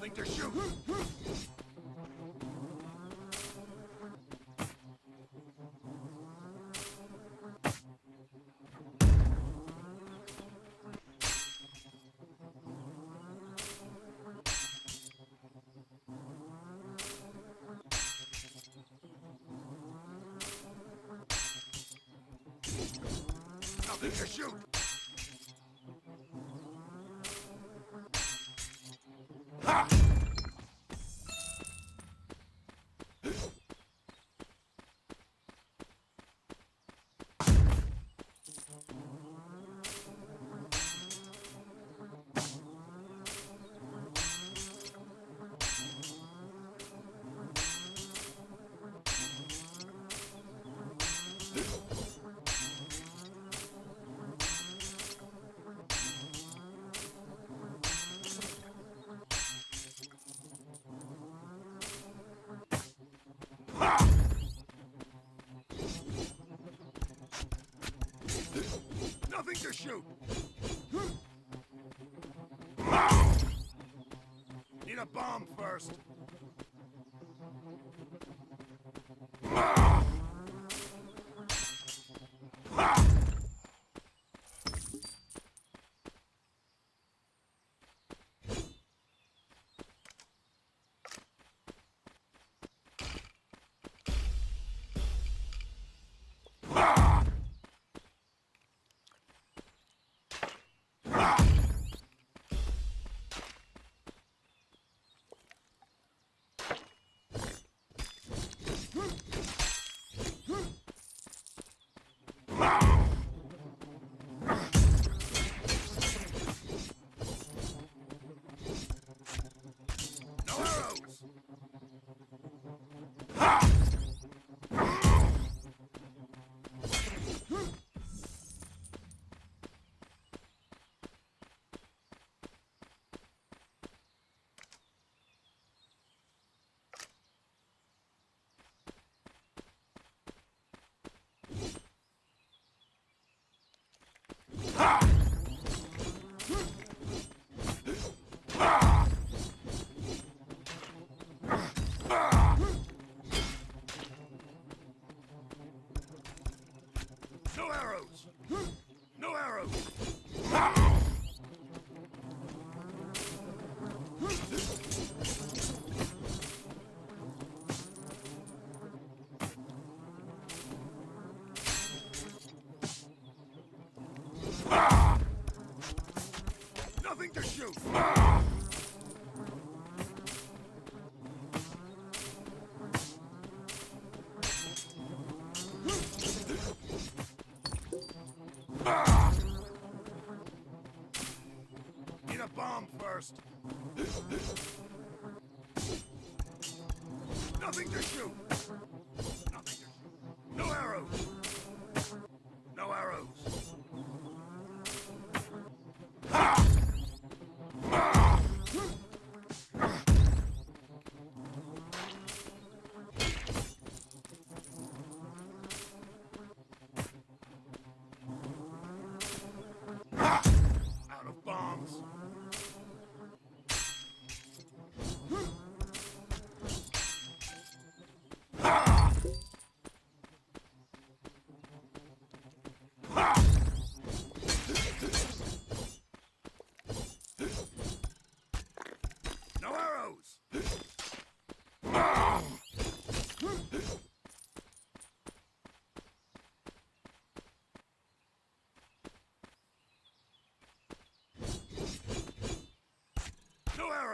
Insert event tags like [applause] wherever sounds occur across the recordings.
Nothing to shoot. Nothing to shoot. To shoot. Need a bomb first. Need a bomb first. Nothing to shoot.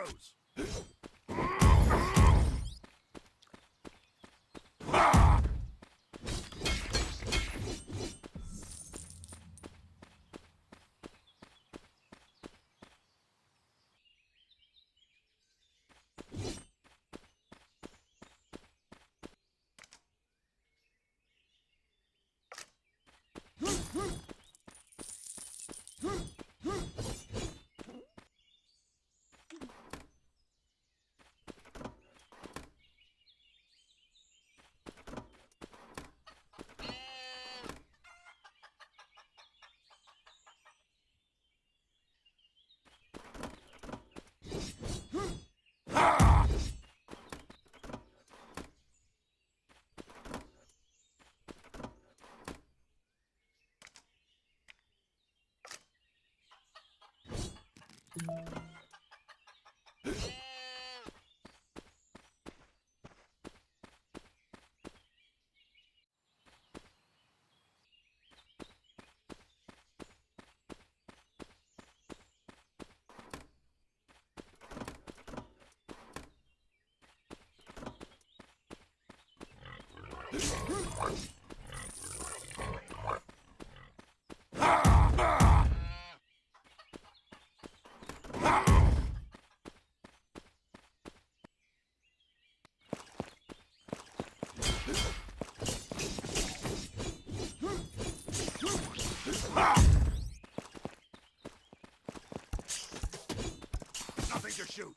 arrows! Huh? Nothing to shoot.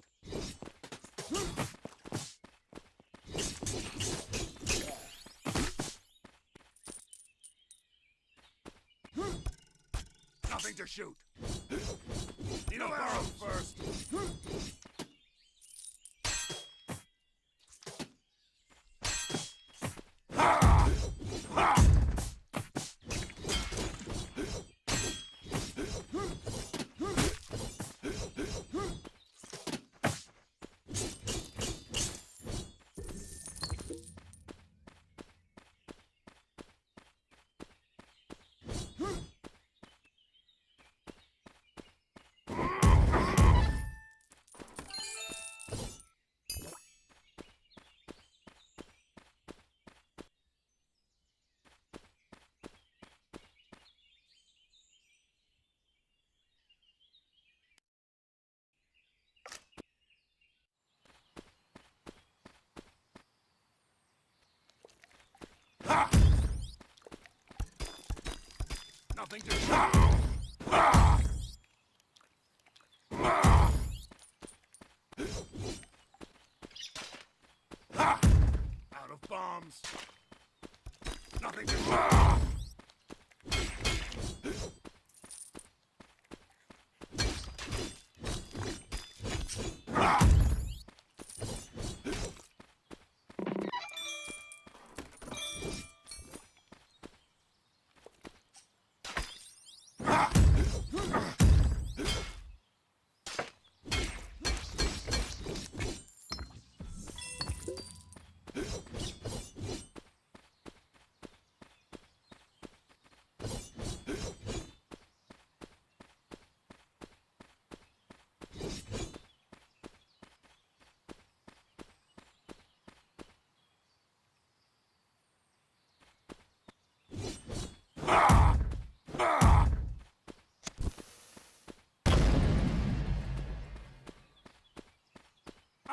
Nothing to shoot. Need a arrow first. Ha! Nothing to. Out of bombs. Nothing to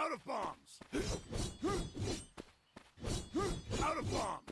Out of bombs! Out of bombs!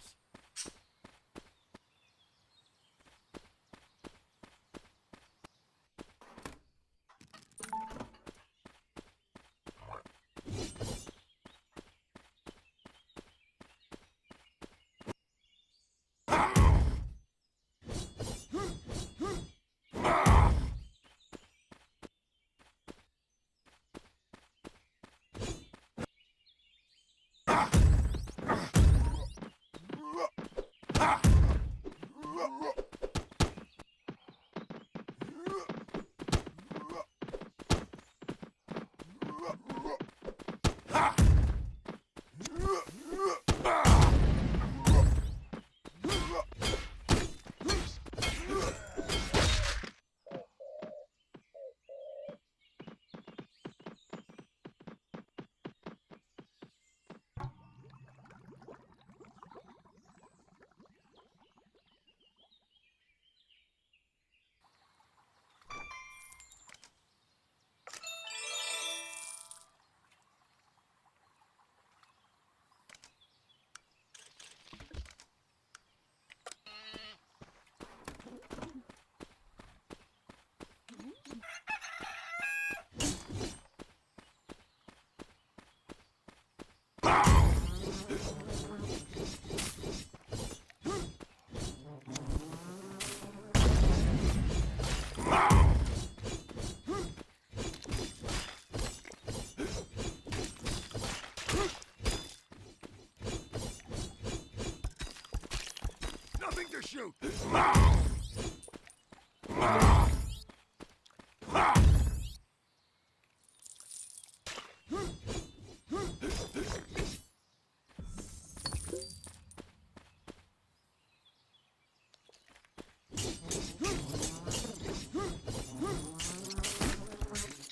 parachute!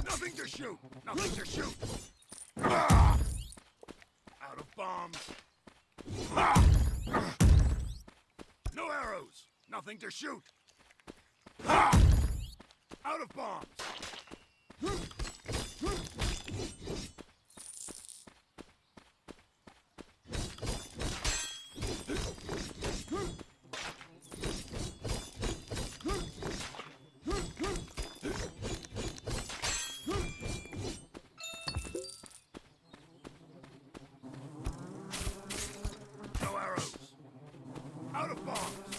Nothing to shoot! Nothing to shoot! Ah! Out of bombs! Nothing to shoot! Ah! Out of bombs! No arrows! Out of bombs!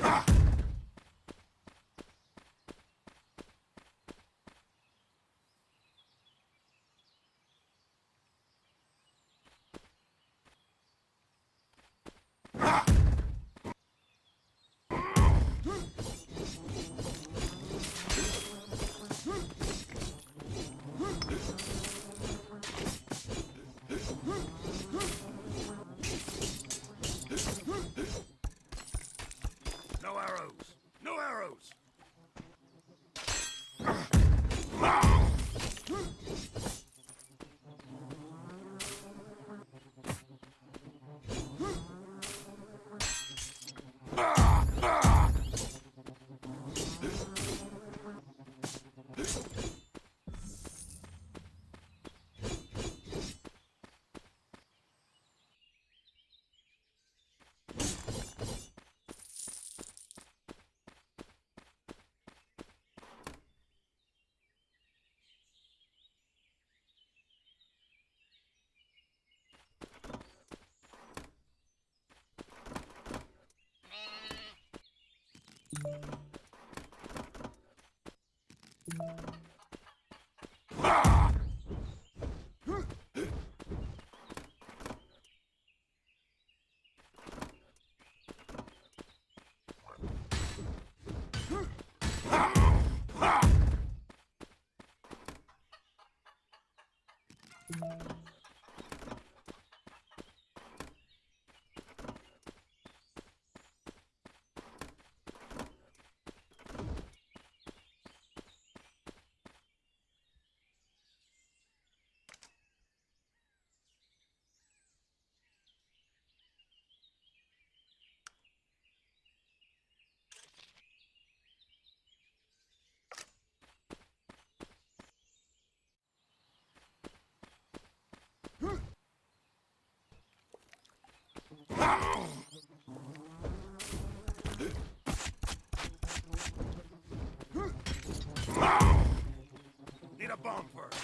Ah! Ah! No arrows! No arrows! Need first.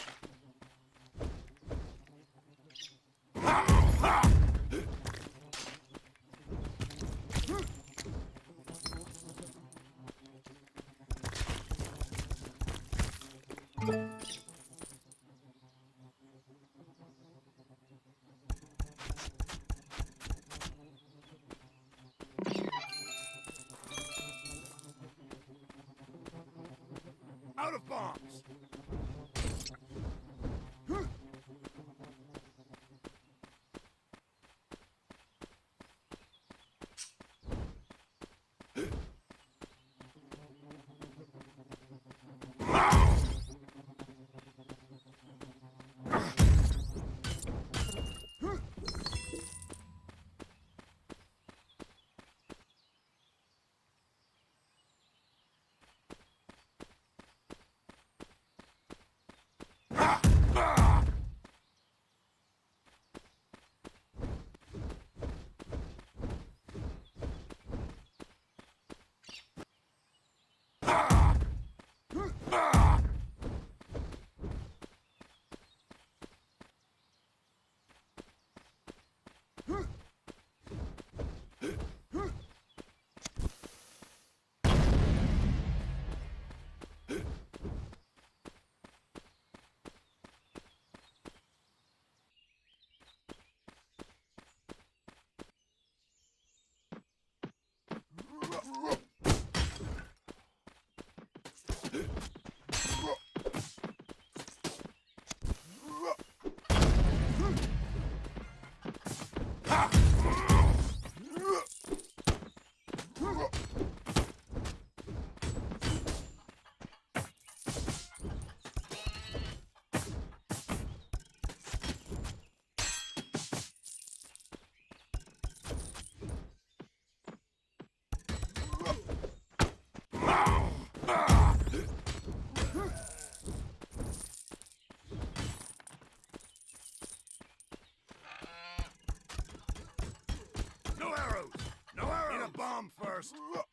Out of bombs! Oh! first. [laughs]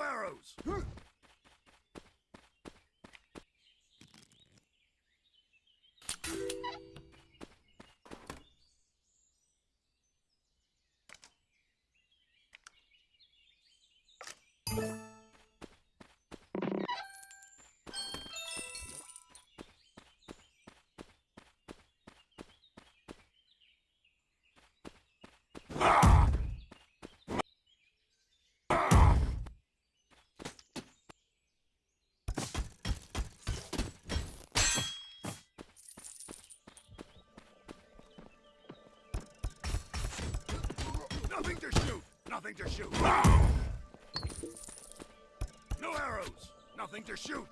arrows! Nothing to shoot! Nothing to shoot! No arrows! Nothing to shoot!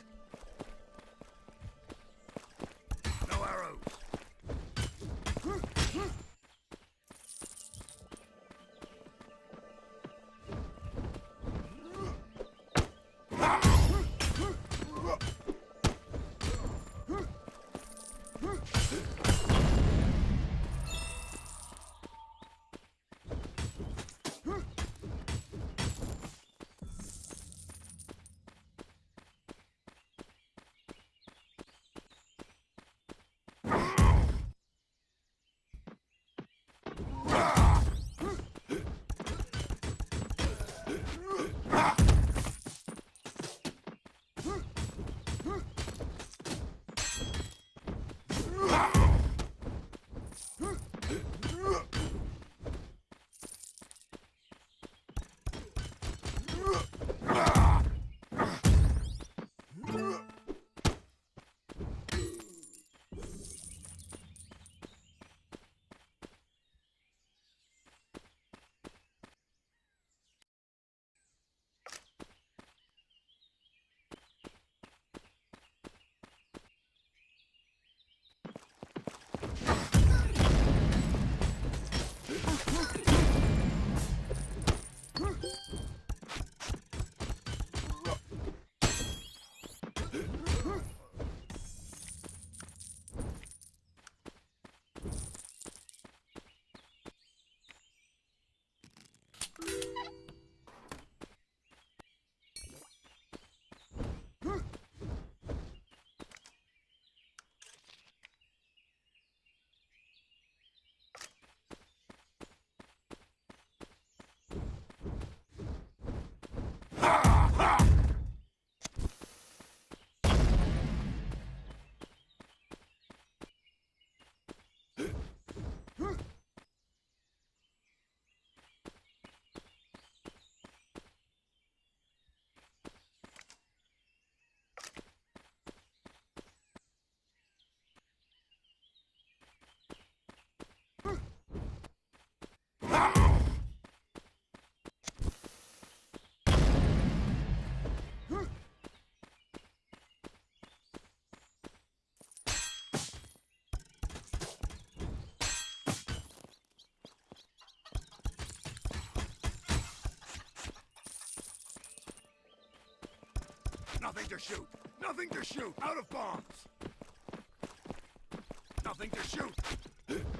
Nothing to shoot! Nothing to shoot! Out of bombs! Nothing to shoot!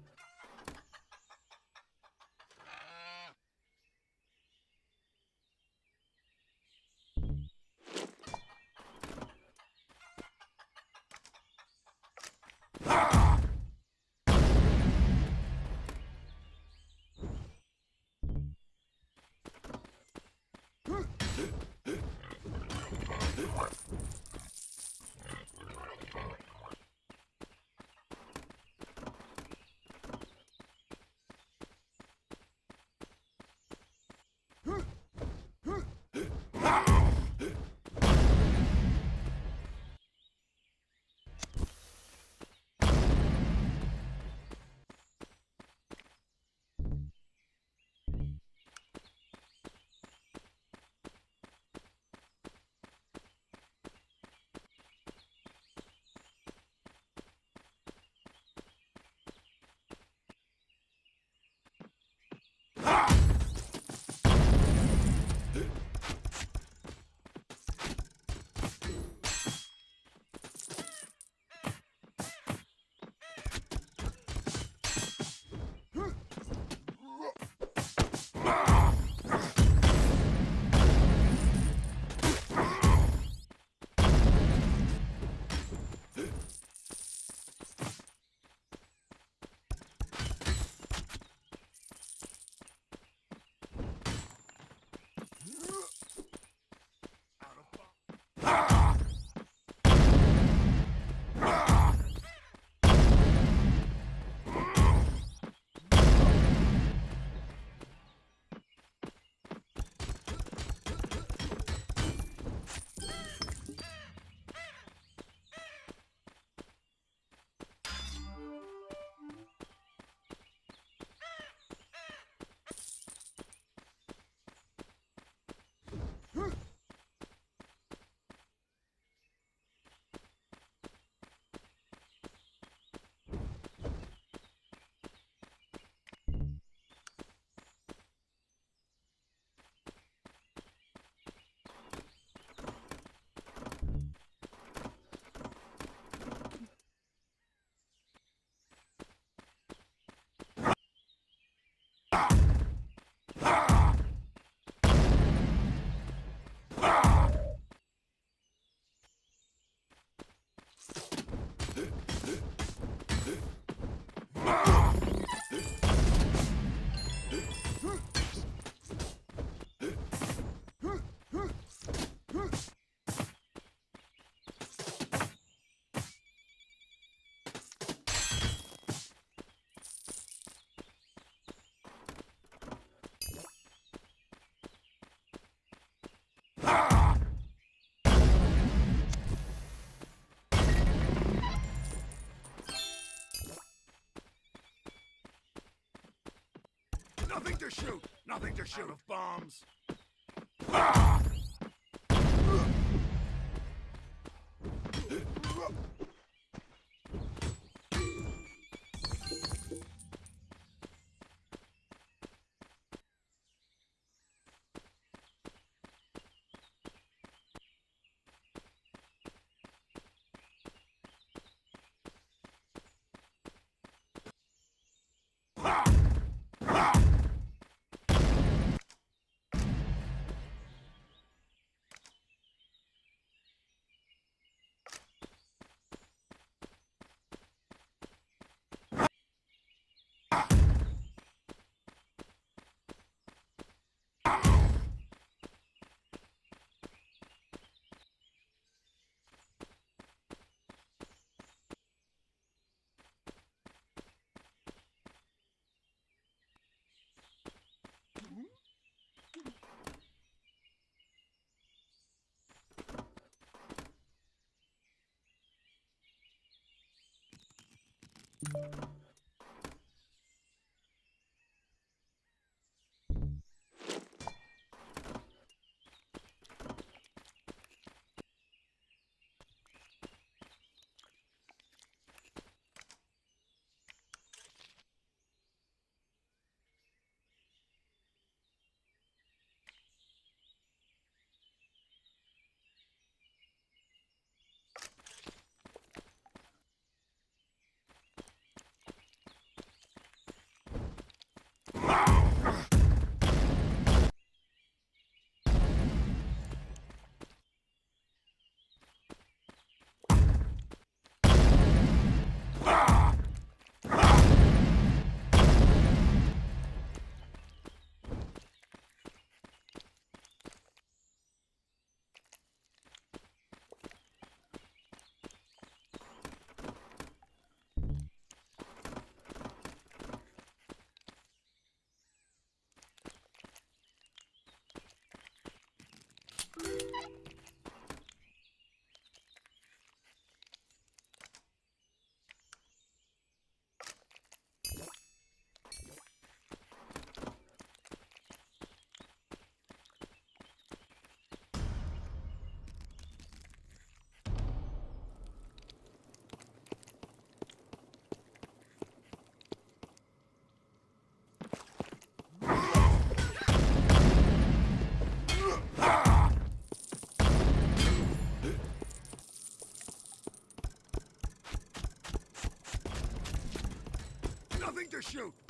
Nothing to shoot! Nothing to shoot! Out of bombs! you Nothing to shoot!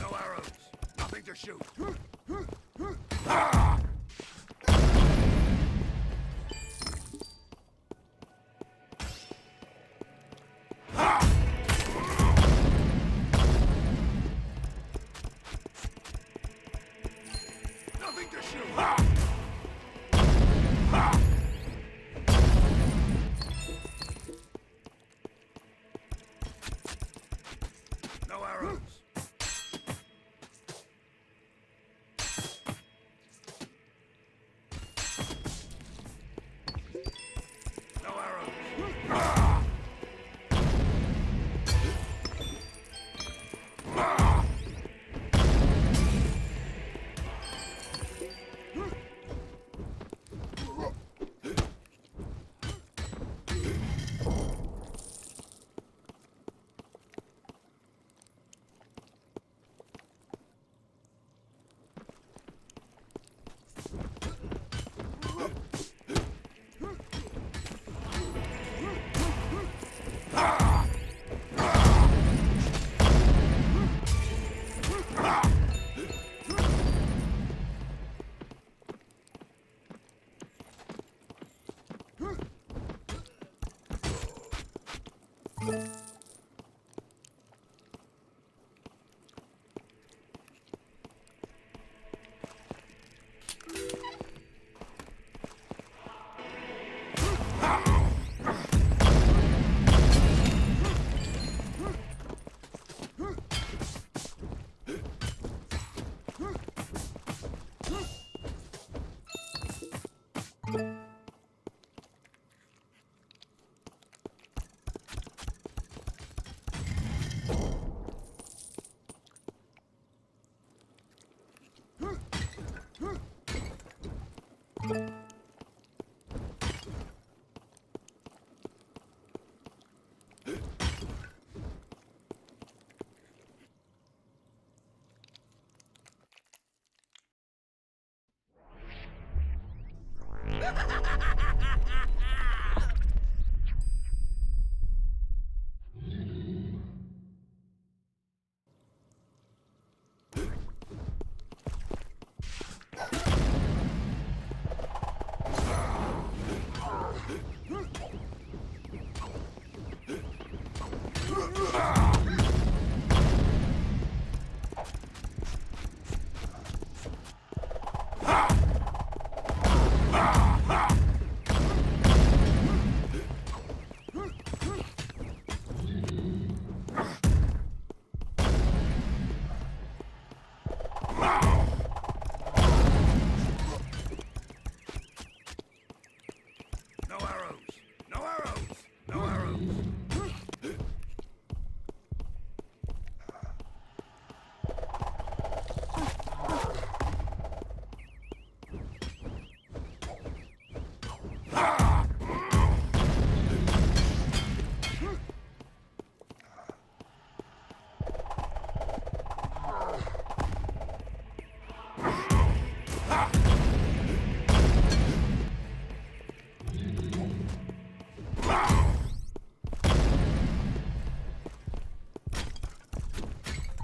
No arrows! Nothing to shoot! Nothing to shoot!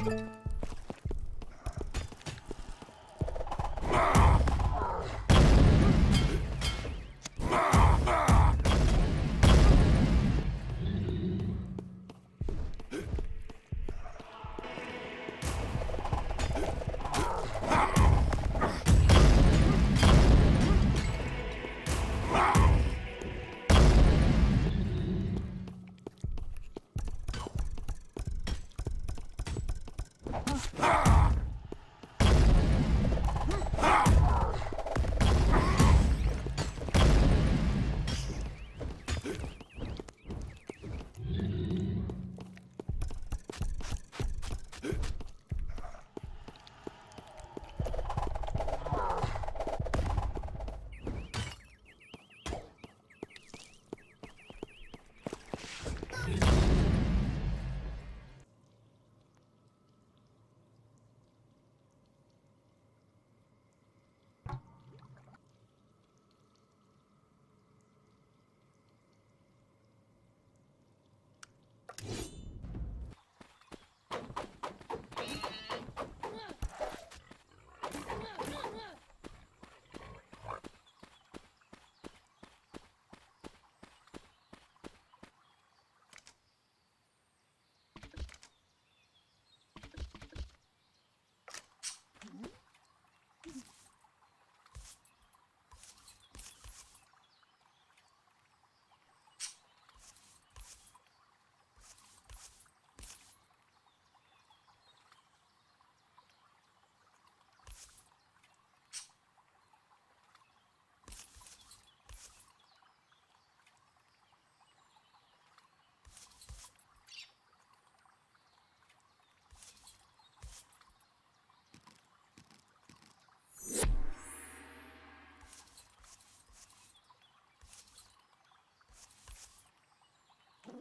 you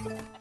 I need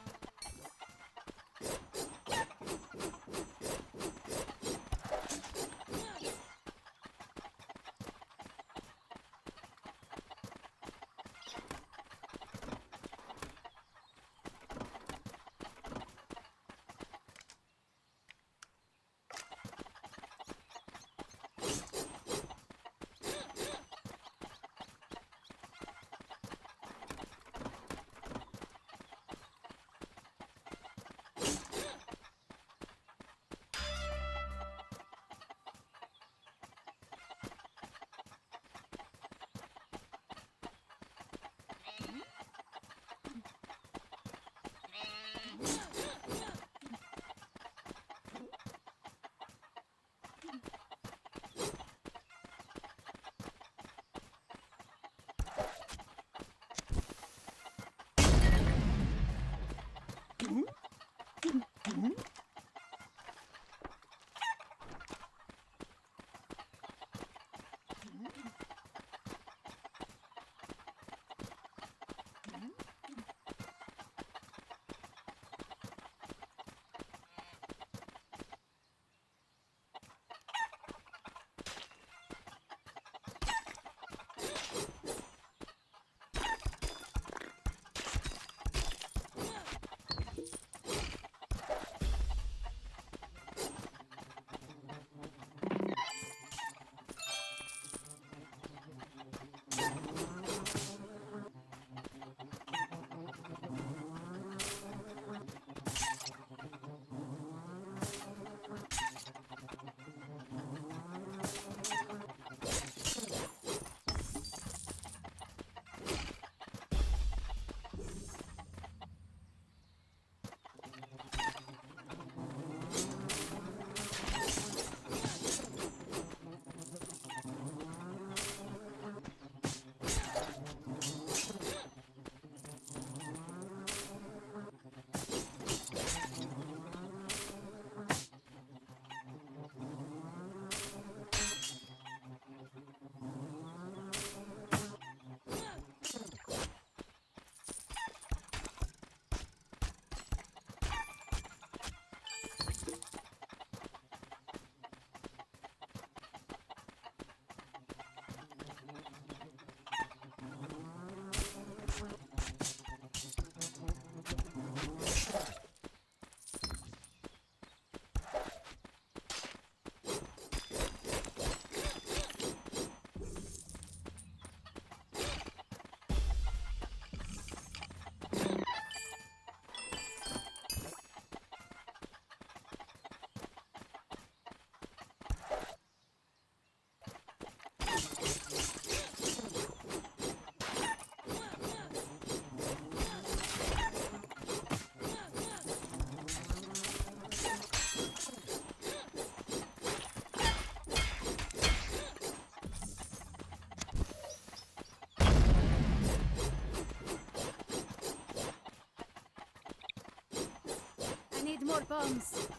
more bombs.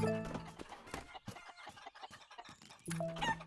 Thank you.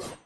Ugh! [laughs]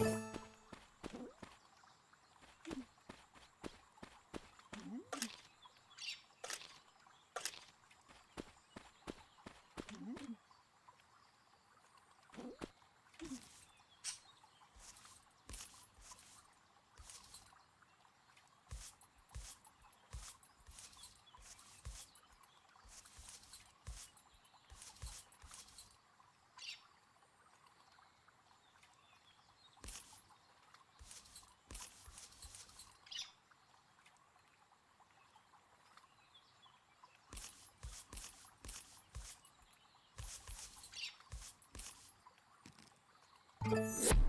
you Música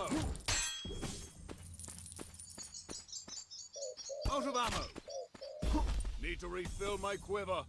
ammo. Out of ammo. Need to refill my quiver.